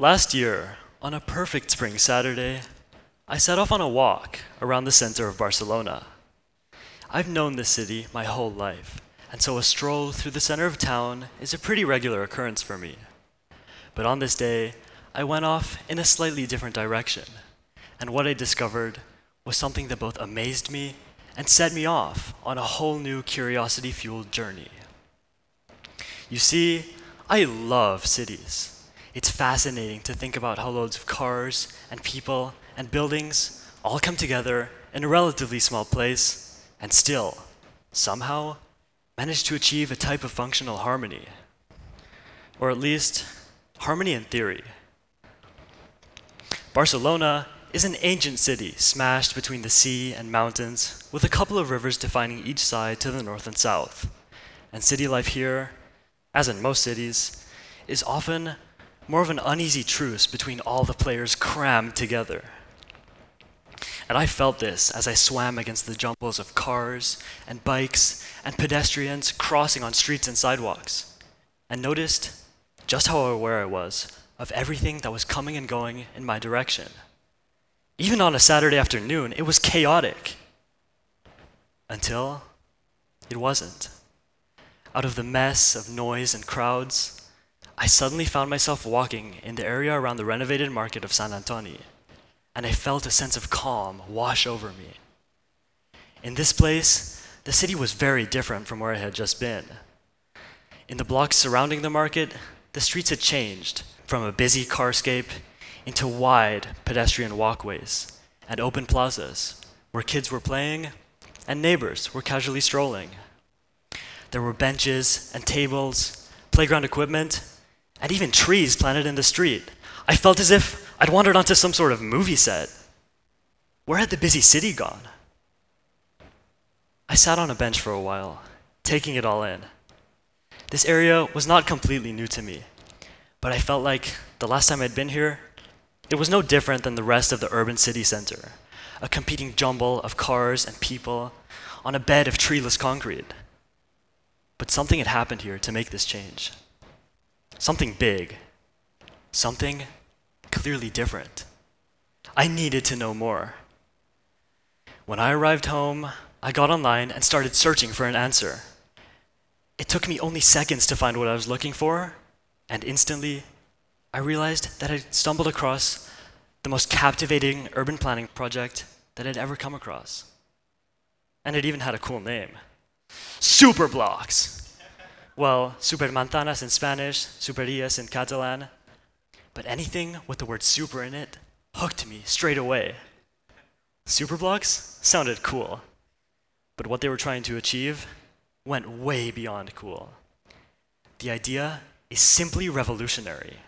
Last year, on a perfect spring Saturday, I set off on a walk around the center of Barcelona. I've known this city my whole life, and so a stroll through the center of town is a pretty regular occurrence for me. But on this day, I went off in a slightly different direction, and what I discovered was something that both amazed me and set me off on a whole new curiosity fueled journey. You see, I love cities. It's fascinating to think about how loads of cars and people and buildings all come together in a relatively small place and still, somehow, manage to achieve a type of functional harmony. Or at least, harmony in theory. Barcelona is an ancient city smashed between the sea and mountains, with a couple of rivers defining each side to the north and south. And city life here, as in most cities, is often more of an uneasy truce between all the players crammed together. And I felt this as I swam against the jumbles of cars and bikes and pedestrians crossing on streets and sidewalks, and noticed just how aware I was of everything that was coming and going in my direction. Even on a Saturday afternoon, it was chaotic. Until it wasn't. Out of the mess of noise and crowds, I suddenly found myself walking in the area around the renovated market of San Antonio, and I felt a sense of calm wash over me. In this place, the city was very different from where I had just been. In the blocks surrounding the market, the streets had changed from a busy carscape into wide pedestrian walkways and open plazas where kids were playing and neighbors were casually strolling. There were benches and tables, playground equipment, and even trees planted in the street. I felt as if I'd wandered onto some sort of movie set. Where had the busy city gone? I sat on a bench for a while, taking it all in. This area was not completely new to me, but I felt like the last time I'd been here, it was no different than the rest of the urban city center, a competing jumble of cars and people on a bed of treeless concrete. But something had happened here to make this change. Something big. Something clearly different. I needed to know more. When I arrived home, I got online and started searching for an answer. It took me only seconds to find what I was looking for, and instantly I realized that I'd stumbled across the most captivating urban planning project that I'd ever come across. And it even had a cool name Superblocks. Well, supermanzanas in Spanish, superillas in Catalan. But anything with the word super in it hooked me straight away. Superblocks sounded cool, but what they were trying to achieve went way beyond cool. The idea is simply revolutionary.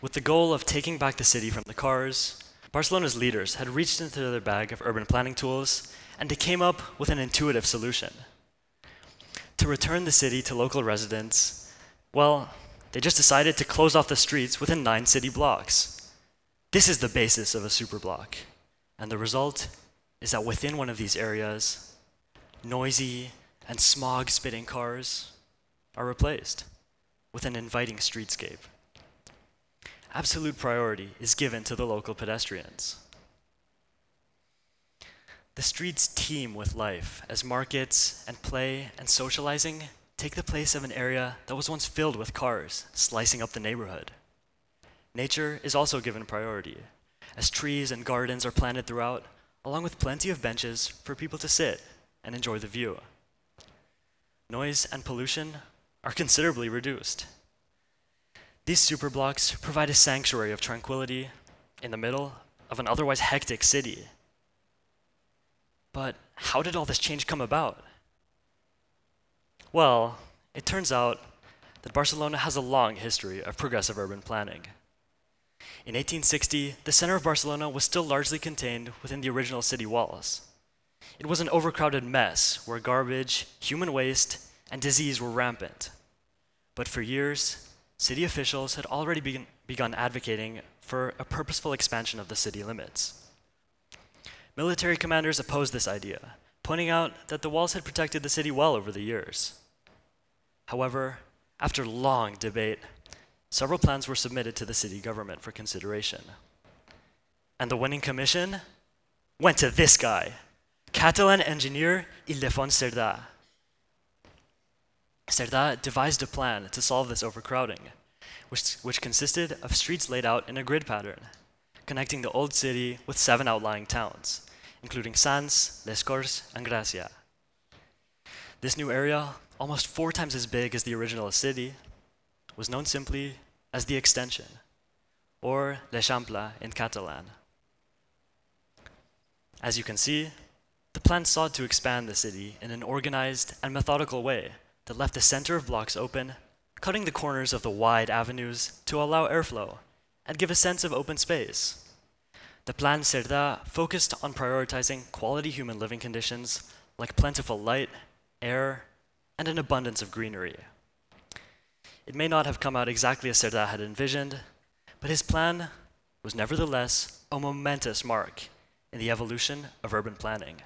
With the goal of taking back the city from the cars, Barcelona's leaders had reached into their bag of urban planning tools and they came up with an intuitive solution. To return the city to local residents, well, they just decided to close off the streets within nine city blocks. This is the basis of a superblock. And the result is that within one of these areas, noisy and smog spitting cars are replaced with an inviting streetscape absolute priority is given to the local pedestrians. The streets teem with life as markets and play and socializing take the place of an area that was once filled with cars, slicing up the neighborhood. Nature is also given priority, as trees and gardens are planted throughout, along with plenty of benches for people to sit and enjoy the view. Noise and pollution are considerably reduced, these superblocks provide a sanctuary of tranquility in the middle of an otherwise hectic city. But how did all this change come about? Well, it turns out that Barcelona has a long history of progressive urban planning. In 1860, the center of Barcelona was still largely contained within the original city walls. It was an overcrowded mess where garbage, human waste, and disease were rampant. But for years, city officials had already begun advocating for a purposeful expansion of the city limits. Military commanders opposed this idea, pointing out that the walls had protected the city well over the years. However, after long debate, several plans were submitted to the city government for consideration. And the winning commission went to this guy, Catalan engineer Ildefons Cerdà. Cerdà devised a plan to solve this overcrowding, which, which consisted of streets laid out in a grid pattern, connecting the old city with seven outlying towns, including Sants, Les Corts, and Gracia. This new area, almost four times as big as the original city, was known simply as the extension, or l'Eixample in Catalan. As you can see, the plan sought to expand the city in an organized and methodical way that left the center of blocks open, cutting the corners of the wide avenues to allow airflow and give a sense of open space. The Plan Cerdà focused on prioritizing quality human living conditions like plentiful light, air, and an abundance of greenery. It may not have come out exactly as Cerdà had envisioned, but his plan was nevertheless a momentous mark in the evolution of urban planning.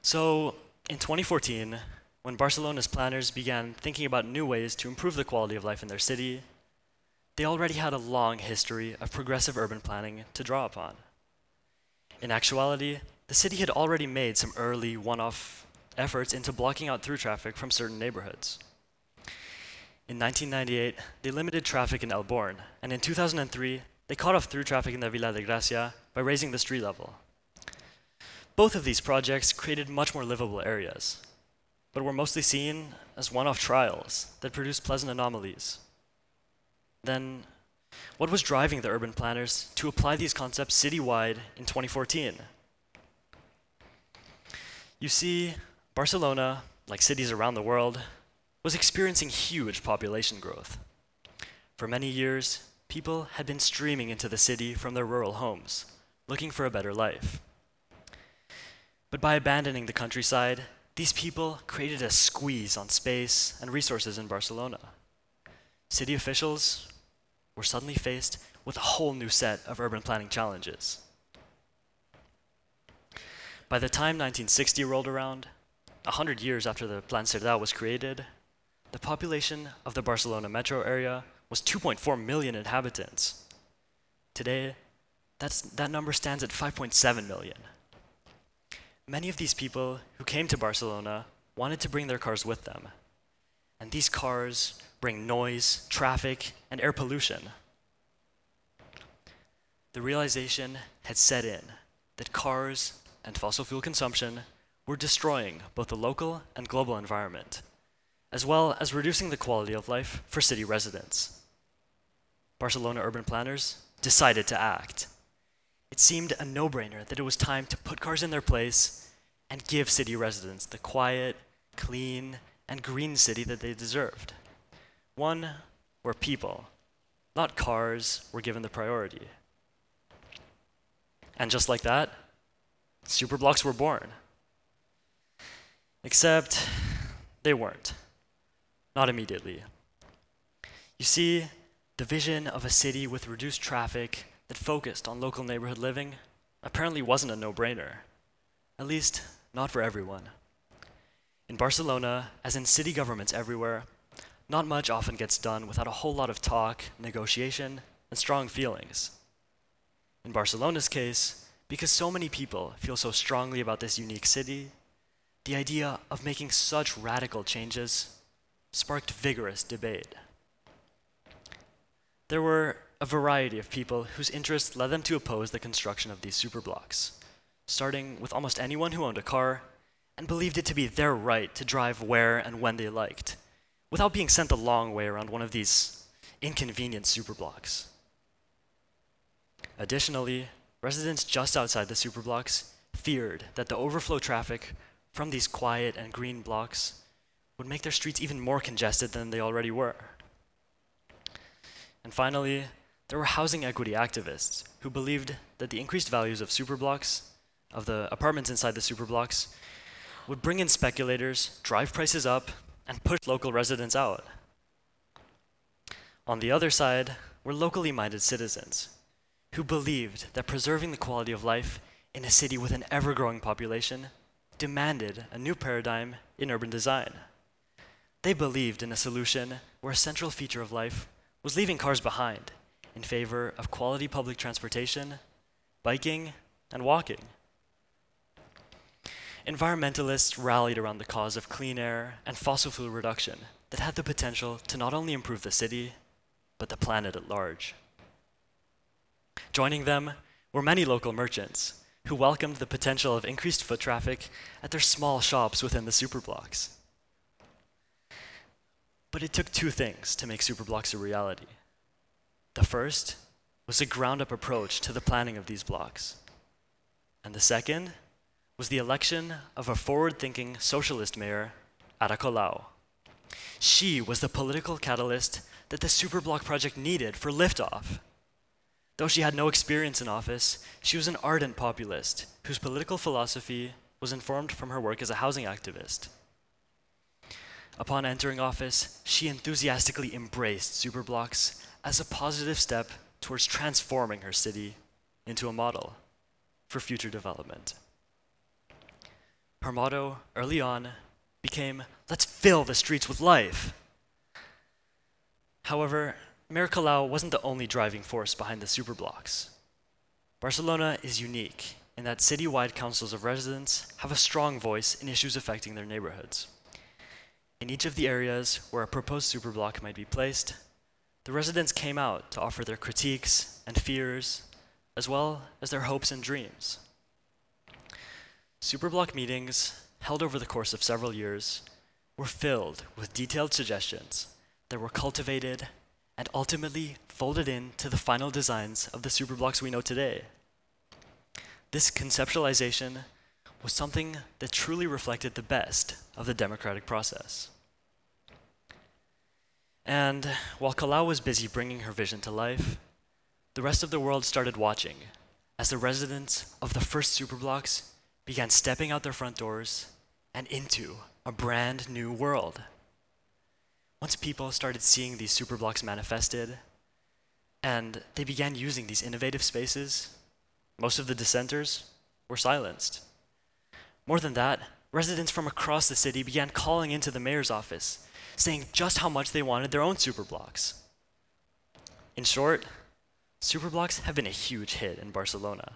So, in 2014, when Barcelona's planners began thinking about new ways to improve the quality of life in their city, they already had a long history of progressive urban planning to draw upon. In actuality, the city had already made some early one off efforts into blocking out through traffic from certain neighborhoods. In 1998, they limited traffic in El Born, and in 2003, they cut off through traffic in the Villa de Gracia by raising the street level. Both of these projects created much more livable areas, but were mostly seen as one off trials that produced pleasant anomalies. Then, what was driving the urban planners to apply these concepts citywide in 2014? You see, Barcelona, like cities around the world, was experiencing huge population growth. For many years, people had been streaming into the city from their rural homes, looking for a better life. But by abandoning the countryside, these people created a squeeze on space and resources in Barcelona. City officials were suddenly faced with a whole new set of urban planning challenges. By the time 1960 rolled around, 100 years after the Plan Cerdà was created, the population of the Barcelona metro area was 2.4 million inhabitants. Today, that number stands at 5.7 million. Many of these people who came to Barcelona wanted to bring their cars with them. And these cars bring noise, traffic, and air pollution. The realization had set in that cars and fossil fuel consumption were destroying both the local and global environment, as well as reducing the quality of life for city residents. Barcelona urban planners decided to act. It seemed a no brainer that it was time to put cars in their place and give city residents the quiet, clean, and green city that they deserved. One where people, not cars, were given the priority. And just like that, superblocks were born. Except they weren't. Not immediately. You see, the vision of a city with reduced traffic that focused on local neighborhood living apparently wasn't a no brainer. At least, not for everyone. In Barcelona, as in city governments everywhere, not much often gets done without a whole lot of talk, negotiation, and strong feelings. In Barcelona's case, because so many people feel so strongly about this unique city, the idea of making such radical changes sparked vigorous debate. There were a variety of people whose interests led them to oppose the construction of these superblocks, starting with almost anyone who owned a car and believed it to be their right to drive where and when they liked, without being sent a long way around one of these inconvenient superblocks. Additionally, residents just outside the superblocks feared that the overflow traffic from these quiet and green blocks would make their streets even more congested than they already were. And finally, there were housing equity activists who believed that the increased values of superblocks, of the apartments inside the superblocks, would bring in speculators, drive prices up, and push local residents out. On the other side were locally minded citizens who believed that preserving the quality of life in a city with an ever growing population demanded a new paradigm in urban design. They believed in a solution where a central feature of life was leaving cars behind in favor of quality public transportation, biking, and walking. Environmentalists rallied around the cause of clean air and fossil fuel reduction that had the potential to not only improve the city, but the planet at large. Joining them were many local merchants who welcomed the potential of increased foot traffic at their small shops within the superblocks. But it took two things to make superblocks a reality. The first was a ground up approach to the planning of these blocks. And the second was the election of a forward thinking socialist mayor, Ada Colau. She was the political catalyst that the superblock project needed for liftoff. Though she had no experience in office, she was an ardent populist whose political philosophy was informed from her work as a housing activist. Upon entering office, she enthusiastically embraced superblocks as a positive step towards transforming her city into a model for future development. Her motto early on became, let's fill the streets with life. However, Mayor Colau wasn't the only driving force behind the superblocks. Barcelona is unique in that citywide councils of residents have a strong voice in issues affecting their neighborhoods. In each of the areas where a proposed superblock might be placed, the residents came out to offer their critiques and fears, as well as their hopes and dreams. Superblock meetings, held over the course of several years, were filled with detailed suggestions that were cultivated and ultimately folded into the final designs of the superblocks we know today. This conceptualization was something that truly reflected the best of the democratic process. And while Colau was busy bringing her vision to life, the rest of the world started watching as the residents of the first superblocks began stepping out their front doors and into a brand new world. Once people started seeing these superblocks manifested and they began using these innovative spaces, most of the dissenters were silenced. More than that, residents from across the city began calling into the mayor's office saying just how much they wanted their own superblocks. In short, superblocks have been a huge hit in Barcelona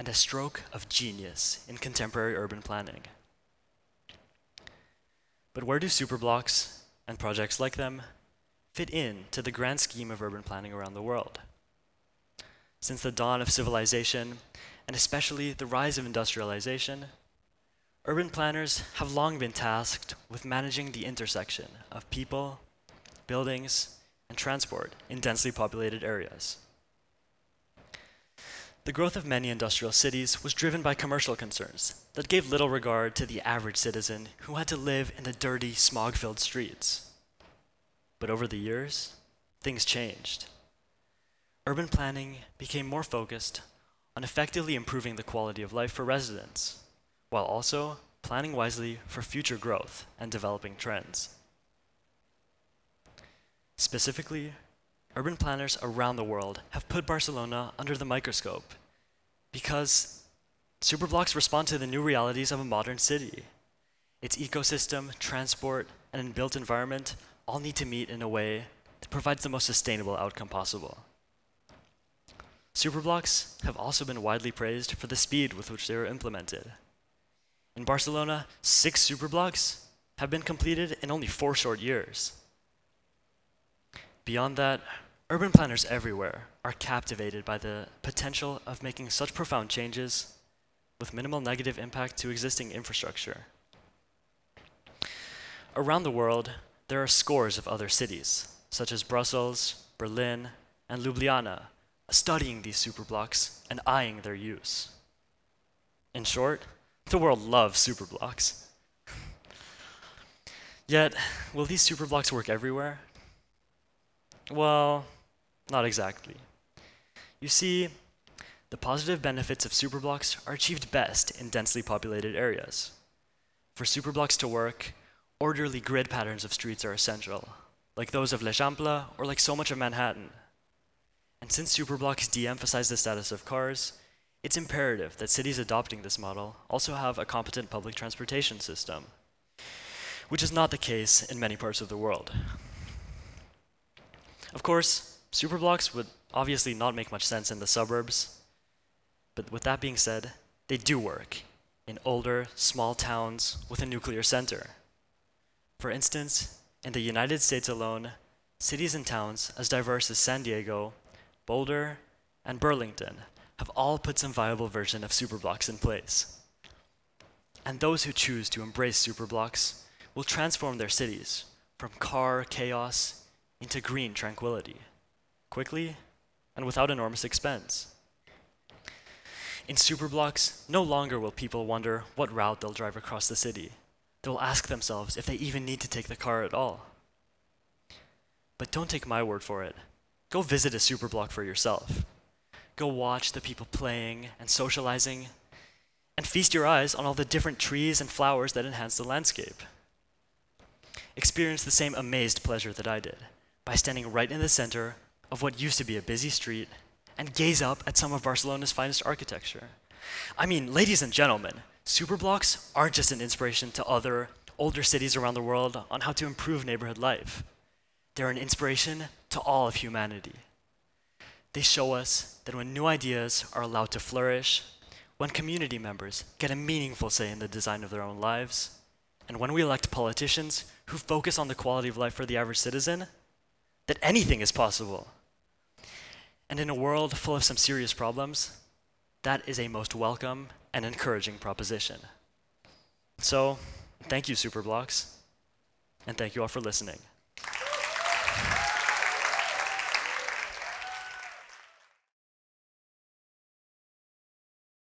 and a stroke of genius in contemporary urban planning. But where do superblocks and projects like them fit in to the grand scheme of urban planning around the world? Since the dawn of civilization, and especially the rise of industrialization, Urban planners have long been tasked with managing the intersection of people, buildings, and transport in densely populated areas. The growth of many industrial cities was driven by commercial concerns that gave little regard to the average citizen who had to live in the dirty, smog filled streets. But over the years, things changed. Urban planning became more focused on effectively improving the quality of life for residents while also planning wisely for future growth and developing trends. Specifically, urban planners around the world have put Barcelona under the microscope because superblocks respond to the new realities of a modern city. Its ecosystem, transport, and built environment all need to meet in a way that provides the most sustainable outcome possible. Superblocks have also been widely praised for the speed with which they were implemented. In Barcelona, six superblocks have been completed in only four short years. Beyond that, urban planners everywhere are captivated by the potential of making such profound changes with minimal negative impact to existing infrastructure. Around the world, there are scores of other cities, such as Brussels, Berlin, and Ljubljana, studying these superblocks and eyeing their use. In short, the world loves superblocks. Yet, will these superblocks work everywhere? Well, not exactly. You see, the positive benefits of superblocks are achieved best in densely populated areas. For superblocks to work, orderly grid patterns of streets are essential, like those of L'Eixample or like so much of Manhattan. And since superblocks de emphasize the status of cars, it's imperative that cities adopting this model also have a competent public transportation system. which is not the case in many parts of the world. Of course, superblocks would obviously not make much sense in the suburbs, but with that being said, they do work in older, small towns with a nuclear center. For instance, in the United States alone, cities and towns as diverse as San Diego, Boulder, and Burlington have all put some viable version of superblocks in place. And those who choose to embrace superblocks will transform their cities from car chaos into green tranquility, quickly and without enormous expense. In superblocks, no longer will people wonder what route they'll drive across the city. They'll ask themselves if they even need to take the car at all. But don't take my word for it. Go visit a superblock for yourself. Go watch the people playing and socializing, and feast your eyes on all the different trees and flowers that enhance the landscape. Experience the same amazed pleasure that I did by standing right in the center of what used to be a busy street and gaze up at some of Barcelona's finest architecture. I mean, ladies and gentlemen, superblocks aren't just an inspiration to other older cities around the world on how to improve neighborhood life. They're an inspiration to all of humanity. They show us that when new ideas are allowed to flourish, when community members get a meaningful say in the design of their own lives, and when we elect politicians who focus on the quality of life for the average citizen, that anything is possible. And in a world full of some serious problems, that is a most welcome and encouraging proposition. So, thank you, Superblocks, and thank you all for listening.